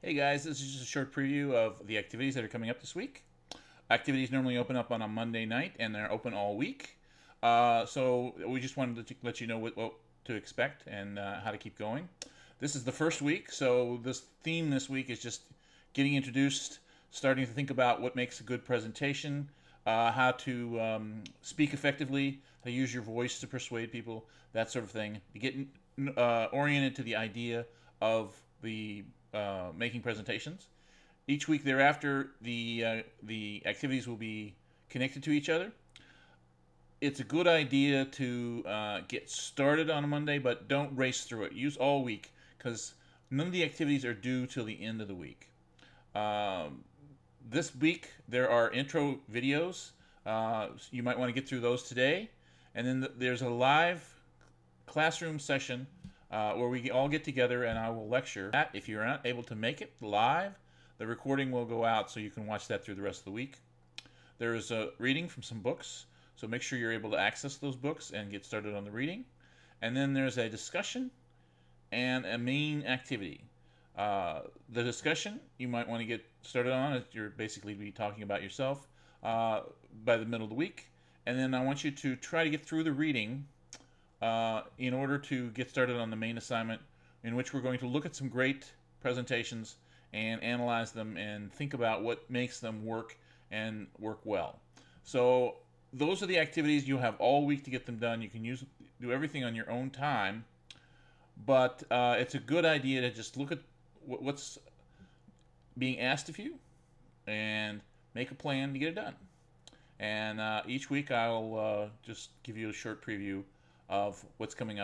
Hey guys, this is just a short preview of the activities that are coming up this week. Activities normally open up on a Monday night and they're open all week. Uh, so we just wanted to let you know what, what to expect and uh, how to keep going. This is the first week, so this theme this week is just getting introduced, starting to think about what makes a good presentation, uh, how to um, speak effectively, how to use your voice to persuade people, that sort of thing. You get uh, oriented to the idea of the uh, making presentations. Each week thereafter, the uh, the activities will be connected to each other. It's a good idea to uh, get started on a Monday, but don't race through it. Use all week because none of the activities are due till the end of the week. Um, this week there are intro videos. Uh, you might want to get through those today, and then th there's a live classroom session uh, where we all get together and I will lecture. If you're not able to make it live, the recording will go out so you can watch that through the rest of the week. There is a reading from some books, so make sure you're able to access those books and get started on the reading. And then there's a discussion and a main activity. Uh, the discussion you might want to get started on. You're basically be talking about yourself uh, by the middle of the week. And then I want you to try to get through the reading uh, in order to get started on the main assignment, in which we're going to look at some great presentations and analyze them and think about what makes them work and work well. So those are the activities you have all week to get them done. You can use do everything on your own time, but uh, it's a good idea to just look at what's being asked of you and make a plan to get it done. And uh, each week I'll uh, just give you a short preview of what's coming up.